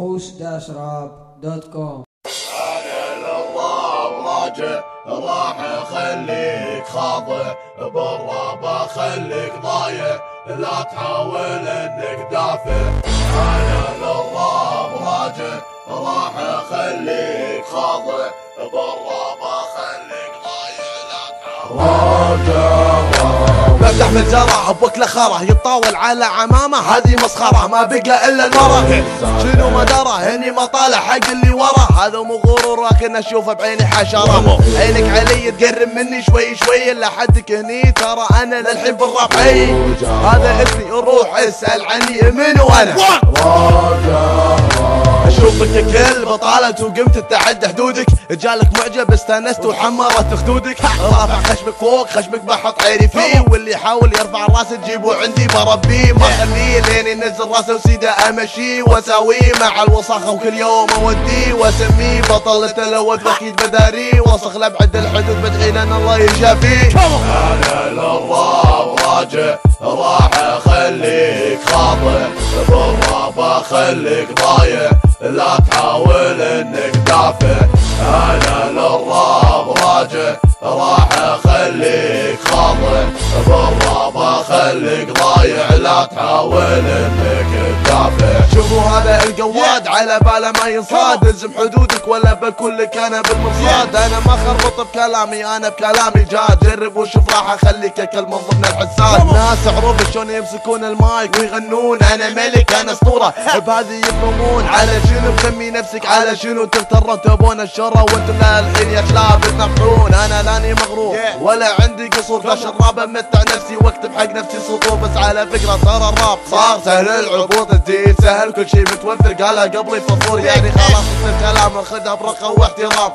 فحوش داش راب دوت كوم. الراب راجع راح اخليك خاضع بالراب اخليك ضايع لا تحاول انك دافع أنا للراب راجع راح اخليك خاضع بالراب اخليك ضايع لا تحاول راجع بفتح مجرة بوكله خرا يطاول على عمامة هذه مسخرة ما بقى إلا المرة شنو مدارة؟ هني ما طالع حق اللي ورا. هذا مو غرور لكن اشوفه بعيني حشرة. عينك علي تقرب مني شوي شوي إلا حدك هني. ترى أنا للحين بالراب هذا اسمي روح اسأل عني منو أنا اشوفك كل بطالة وقمت تعد حدودك. جالك معجب استانست وحمرت خدودك. رافع خشمك فوق خشمك بحط عيني فيه. واللي يحاول يرفع راسه تجيبه عندي بربيه ما خليه لين ينزل راسه وسيده امشيه واساويه مع الوساخة وكل يوم اوديه واسميه بطل التلوث أكيد بداريه وسخ لابعد الحدود بدعي لأن الله يشافيه أنا للراب راجع راح أخليك خاطئ. بالراب اخليك ضايع. لا تحاول إنك دافع أنا للراب راجع. راح أخليك خاطئ. بالراب أخليك ضايع. لا تحاول إنك تدافع شوفوا هذا القواد على باله ما ينصاد. الزم حدودك ولا بكون لك أنا بالمرصاد أنا ما خربط بكلامي أنا بكلامي جاد. جرب وشوف راح أخليك اكل من ضمن الحساد ناس عروب شلون يمسكون المايك ويغنون. أنا ملك أنا أسطورة. بهذه يفهمون على شنو مسمي نفسك؟ على شنو تغترون تبون الشهرة وأنتم للحين يا كلاب تنفعون أنا لاني مغرور. ولا عندي قصور. فاش الراب أمتع نفسي وأكتب حق نفسي سطور بس على فكرة ترى الراب صار سهل العبور الدين سهل كل شي متوفر. قالها قبلي فخور يعني خلاص الكلام اخذها برقة واحترام.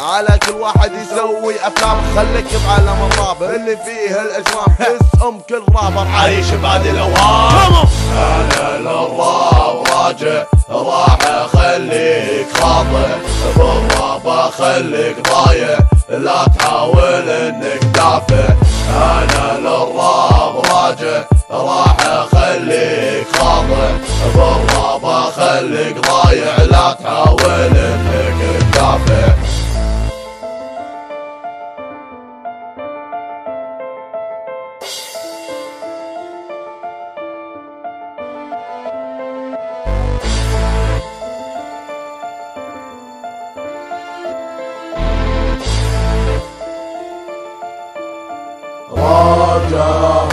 على كل واحد يسوي أفلام. خليك بعالم الراب اللي فيه الإجرام. حس ام كل رابر. عايش بعد الأوهام. أنا للراب راجع. راح أخليك خاطئ. بالراب أخليك ضايع. لا تحاول إنك دافع. أنا للراب راجع. راح بالله خليك ضايع لا تحاول انك تدافع Oh